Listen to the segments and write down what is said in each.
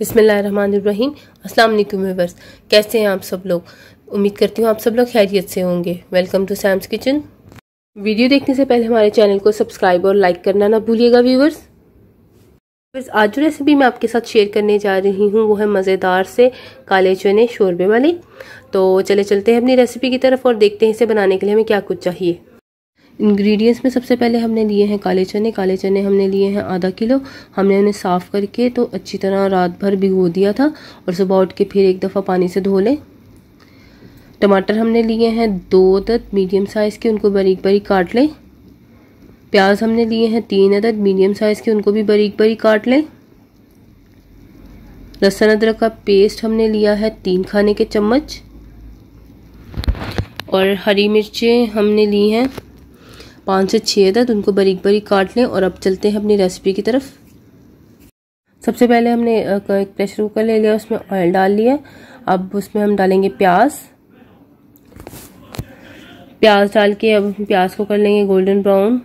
बिसमीम अस्सलाम वालेकुम व्यूवर्स कैसे हैं आप सब लोग? उम्मीद करती हूँ आप सब लोग खैरियत से होंगे। Welcome to Sam's kitchen video देखने से पहले हमारे चैनल को सब्सक्राइब और लाइक करना ना भूलिएगा व्यूवर्स आज जो रेसिपी मैं आपके साथ शेयर करने जा रही हूँ, वो है मज़ेदार से काले चने शोरबे वाली। तो चले चलते हैं अपनी रेसिपी की तरफ़ और देखते हैं इसे बनाने के लिए हमें क्या कुछ चाहिए। इंग्रेडिएंट्स में सबसे पहले हमने लिए हैं काले चने। काले चने हमने लिए हैं आधा किलो। हमने उन्हें साफ़ करके तो अच्छी तरह रात भर भिगो दिया था और सुबह उठ के फिर एक दफ़ा पानी से धो लें। टमाटर हमने लिए हैं दो अदद मीडियम साइज़ के, उनको बारीक बारीक काट लें। प्याज हमने लिए हैं तीन अदद मीडियम साइज़ के, उनको भी बारीक बारीक काट लें। लहसुन अदरक का पेस्ट हमने लिया है तीन खाने के चम्मच। और हरी मिर्चें हमने ली हैं पाँच से छः अदद उनको बारीक बारीक काट लें और अब चलते हैं अपनी रेसिपी की तरफ़। सबसे पहले हमने एक प्रेशर कुकर ले लिया, उसमें ऑयल डाल लिया। अब उसमें हम डालेंगे प्याज। प्याज डाल के अब प्याज को कर लेंगे गोल्डन ब्राउन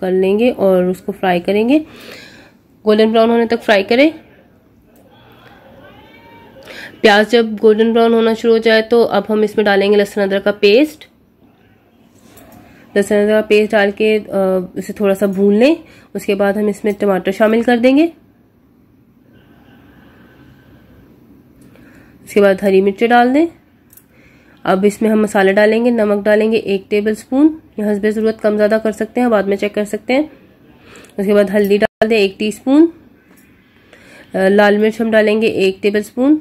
कर लेंगे और उसको फ्राई करेंगे। गोल्डन ब्राउन होने तक फ्राई करें। प्याज जब गोल्डन ब्राउन होना शुरू हो जाए तो अब हम इसमें डालेंगे लहसुन अदरक का पेस्ट लहसुन का पेस्ट डाल के इसे थोड़ा सा भून लें। उसके बाद हम इसमें टमाटर शामिल कर देंगे। उसके बाद हरी मिर्च डाल दें। अब इसमें हम मसाले डालेंगे, नमक डालेंगे एक टेबल स्पून या हंसबे ज़रूरत कम ज़्यादा कर सकते हैं, बाद में चेक कर सकते हैं। उसके बाद हल्दी डाल दें एक टीस्पून लाल मिर्च हम डालेंगे एक टेबल स्पून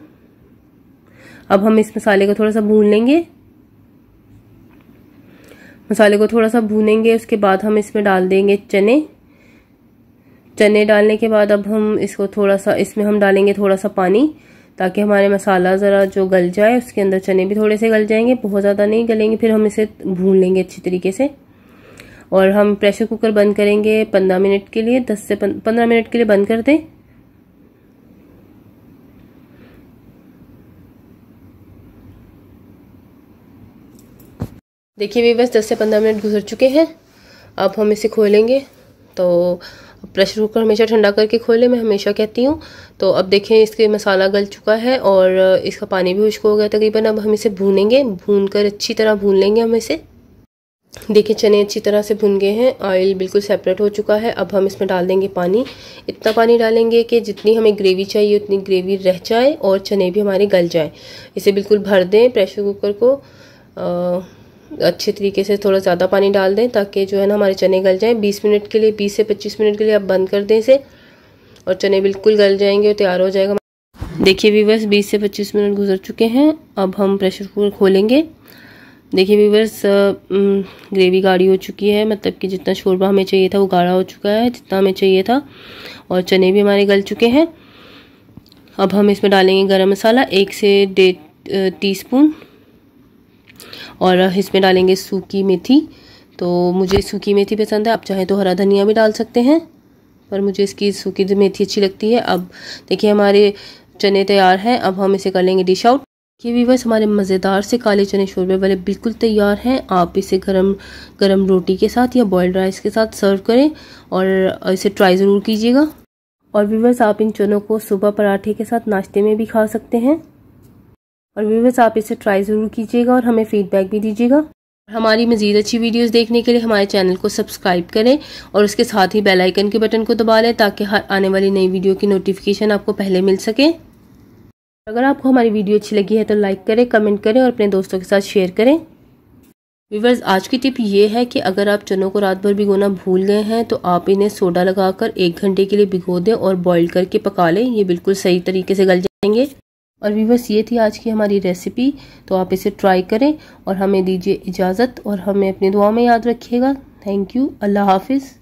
अब हम इस मसाले को थोड़ा सा भून लेंगे। मसाले को थोड़ा सा भूनेंगे, उसके बाद हम इसमें डाल देंगे चने। चने डालने के बाद अब हम इसको थोड़ा सा, इसमें हम डालेंगे थोड़ा सा पानी, ताकि हमारे मसाला ज़रा जो गल जाए, उसके अंदर चने भी थोड़े से गल जाएँगे, बहुत ज़्यादा नहीं गलेंगे, फिर हम इसे भून लेंगे अच्छी तरीके से। और हम प्रेशर कुकर बंद करेंगे पंद्रह मिनट के लिए, दस से पंद्रह मिनट के लिए बंद कर दें। देखिए भी बस दस से पंद्रह मिनट गुजर चुके हैं। अब हम इसे खोलेंगे। तो प्रेशर कुकर हमेशा ठंडा करके खोले मैं हमेशा कहती हूँ। तो अब देखें इसके मसाला गल चुका है और इसका पानी भी खुश्क हो गया तकरीबन। अब हम इसे भूनेंगे। भून कर अच्छी तरह भून लेंगे हम इसे। देखिए चने अच्छी तरह से भुन गए हैं। ऑयल बिल्कुल सेपरेट हो चुका है। अब हम इसमें डाल देंगे पानी। इतना पानी डालेंगे कि जितनी हमें ग्रेवी चाहिए उतनी ग्रेवी रह जाए और चने भी हमारे गल जाए। इसे बिल्कुल भर दें प्रेशर कुकर को। आ, अच्छे तरीके से थोड़ा ज़्यादा पानी डाल दें ताकि जो है ना हमारे चने गल जाएँ। 20 मिनट के लिए 20 से 25 मिनट के लिए आप बंद कर दें इसे और चने बिल्कुल गल जाएँगे और तैयार हो जाएगा। देखिए वीवर्स 20 से 25 मिनट गुजर चुके हैं। अब हम प्रेशर कुकर खोलेंगे। देखिए वीवर्स ग्रेवी गाढ़ी हो चुकी है मतलब कि जितना शोरबा हमें चाहिए था वो गाढ़ा हो चुका है, जितना हमें चाहिए था। और चने भी हमारे गल चुके हैं। अब हम इसमें डालेंगे गरम मसाला, एक से डेढ़ टी और इसमें डालेंगे सूखी मेथी। तो मुझे सूखी मेथी पसंद है। आप चाहें तो हरा धनिया भी डाल सकते हैं। पर मुझे इसकी सूखी मेथी अच्छी लगती है। अब देखिए, हमारे चने तैयार हैं। अब हम इसे कर लेंगे डिश आउट। ये बस हमारे मज़ेदार से काले चने शोरबे वाले बिल्कुल तैयार हैं। आप इसे गरम गरम रोटी के साथ या बॉयल्ड राइस के साथ सर्व करें और इसे ट्राई ज़रूर कीजिएगा। और व्यूवर्स आप इन चनों को सुबह पराठे के साथ नाश्ते में भी खा सकते हैं। और व्यूवर्स आप इसे ट्राई ज़रूर कीजिएगा और हमें फीडबैक भी दीजिएगा। हमारी मज़ीद अच्छी वीडियोस देखने के लिए हमारे चैनल को सब्सक्राइब करें और उसके साथ ही बेल आइकन के बटन को दबा लें ताकि हर आने वाली नई वीडियो की नोटिफिकेशन आपको पहले मिल सके। अगर आपको हमारी वीडियो अच्छी लगी है तो लाइक करें कमेंट करें और अपने दोस्तों के साथ शेयर करें। व्यूवर्स आज की टिप ये है कि अगर आप चनों को रात भर भिगोना भूल गए हैं तो आप इन्हें सोडा लगाकर एक घंटे के लिए भिगो दें और बॉईल करके पका लें। ये बिल्कुल सही तरीके से गल जाएँगे। और वीवर्स ये थी आज की हमारी रेसिपी तो आप इसे ट्राई करें और हमें दीजिए इजाज़त और हमें अपनी दुआ में याद रखिएगा। थैंक यू अल्लाह हाफिज़।